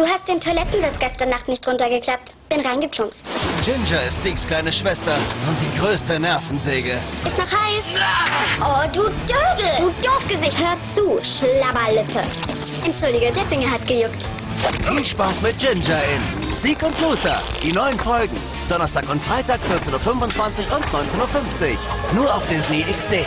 Du hast den Toilettensitz gestern Nacht nicht runtergeklappt. Bin reingeplumpst. Ginger ist Zeeks kleine Schwester und die größte Nervensäge. Ist noch heiß? Oh, du Dödel! Du Doofgesicht! Hör zu, Schlabberlippe. Entschuldige, der Finger hat gejuckt. Viel Spaß mit Ginger in Sieg und Loser. Die neuen Folgen. Donnerstag und Freitag 14.25 Uhr und 19.50 Uhr. Nur auf Disney XD.